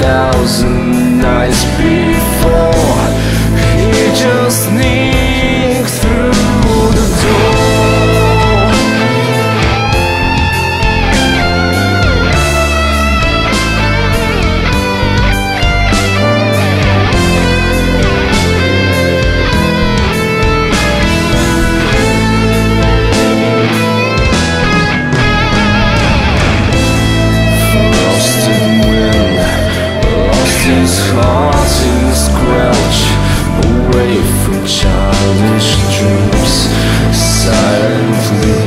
thousand his in Away from childish dreams. Silently